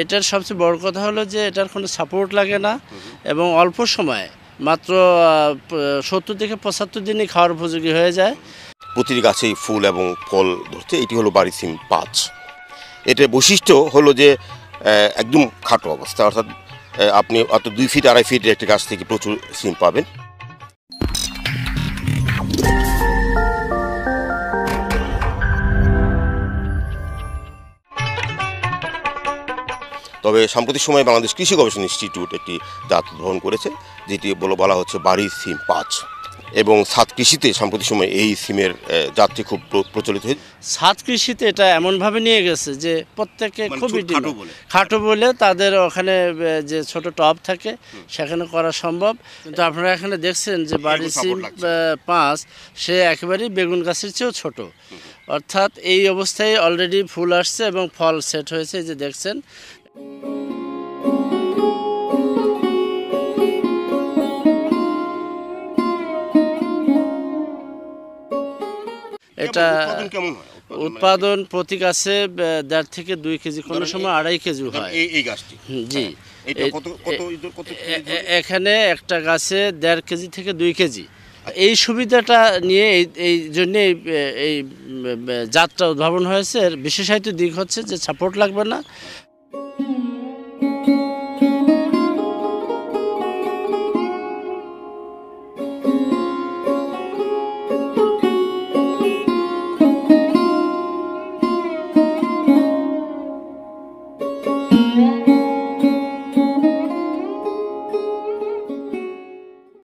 এটার সবচেয়ে বড় কথা হলো যে এটার কোনো সাপোর্ট লাগে না এবং অল্প সময়ে মাত্র সত্তর থেকে পঁচাত্তর দিনই খাওয়ার উপযোগী হয়ে যায়। প্রতিটি গাছেই ফুল এবং ফল ধরছে এটি হলো বাড়ি সিম পাঁচ। এটার বৈশিষ্ট্য হলো যে একদম খাটো অবস্থা। অর্থাৎ আপনি অত দুই ফিট আড়াই ফিট একটি গাছ থেকে প্রচুর সিম পাবেন। তবে সাম্প্রতিক সময়ে বাংলাদেশ কৃষি গবেষণা ইনস্টিটিউট একটি জাত উদ্ভাবন করেছে যেটি বলে বলা হচ্ছে বাড়ির সিম পাঁচ। এবং সাত কৃষিতে সাম্প্রতিক সময়ে এই সিমের জাতটি খুব প্রচলিত হয়েছে। ছাদ কৃষিতে এটা এমনভাবে নিয়ে গেছে যে প্রত্যেকে মানে খুবই খাটো বলে। তাদের ওখানে যে ছোট টব থাকে সেখানে করা সম্ভব। কিন্তু আপনারা এখানে দেখছেন যে বাড়ি সিম পাঁচ সে একেবারেই বেগুন গাছের চেয়েও ছোট। অর্থাৎ এই অবস্থায় অলরেডি ফুল আসছে এবং ফল সেট হয়েছে যে দেখছেন। এটা উৎপাদন হয়? উৎপাদন প্রতি গাছে দেড় থেকে দুই কেজি কোনো সময় আড়াই কেজি মানে হয়। এই এই গাছটি। জি। এ- এখানে একটা গাছে দেড় কেজি থেকে দুই কেজি। এই সুবিধাটা নিয়ে এই এই জন্য এই যাত্রা উদ্ভাবন হয়েছে। এর বিশেষায়িত দিক হচ্ছে যে সাপোর্ট লাগবে না।